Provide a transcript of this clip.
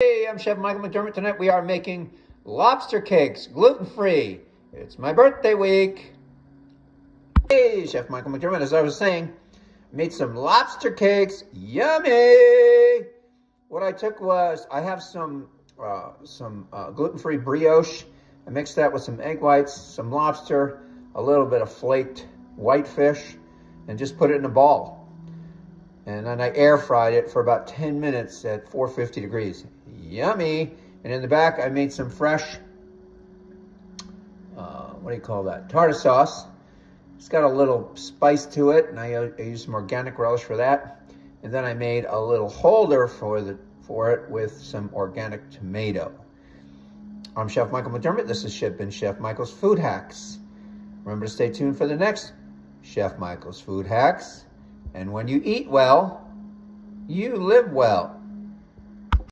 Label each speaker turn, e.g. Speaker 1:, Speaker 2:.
Speaker 1: Hey, I'm Chef Michael McDermott. Tonight we are making lobster cakes, gluten-free. It's my birthday week. Hey, Chef Michael McDermott. As I was saying, made some lobster cakes. Yummy! What I took was, I have some, uh, some uh, gluten-free brioche. I mixed that with some egg whites, some lobster, a little bit of flaked white fish, and just put it in a ball. And then I air fried it for about 10 minutes at 450 degrees. Yummy. And in the back, I made some fresh, uh, what do you call that? Tartar sauce. It's got a little spice to it, and I, I used some organic relish for that. And then I made a little holder for, the, for it with some organic tomato. I'm Chef Michael McDermott. This is and Chef Michael's Food Hacks. Remember to stay tuned for the next Chef Michael's Food Hacks. And when you eat well, you live well.